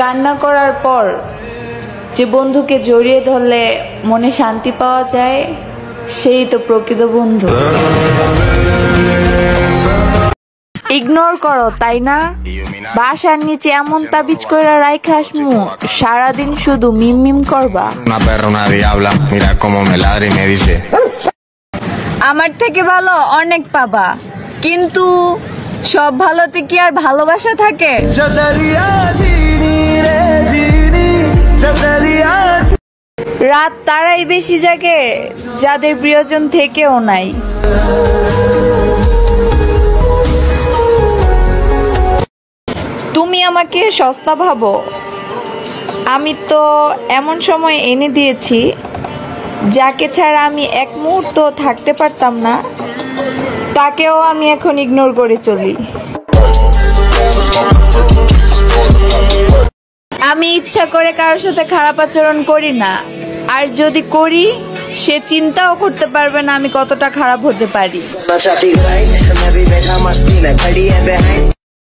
কান্না করার পর যে বন্ধুকে জড়িয়ে ধরলে মনে শান্তি পাওয়া যায় সেই তো প্রকৃত বন্ধু। ইগনোর করো তাই না? বাসার নিচে এমন তাবিজ কইরা রাইখা আসমু সারাদিন শুধু মিম মিম করবা. আমার থেকে ভালো অনেক পাবা কিন্তু সব ভালোতে কি আর ভালোবাসা থাকে? রাত তারাই বেশি জাগে, যাদের প্রিয়জন থেকেও নাই। তুমি আমাকে সস্তা ভাবো। আমি তো এমন সময় এনে দিয়েছি, যাকে ছাড়া আমি এক মুহূর্ত থাকতে পারতাম না, তাকেও আমি এখন ইগনোর করে চলি। আমি ইচ্ছা করে কারোর সাথে খারাপ আচরণ করি না। আর যদি করি সে চিন্তাও করতে পারবে না আমি কতটা খারাপ হতে পারি।